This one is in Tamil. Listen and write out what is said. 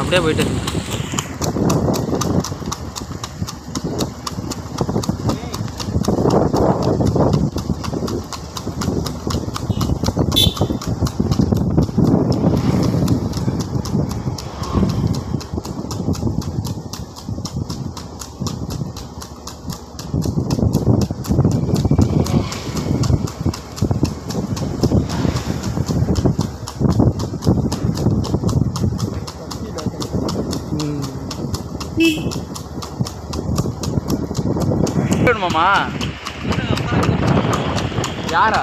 அப்படியே போயிட்டு வேணுமாமா யாரா?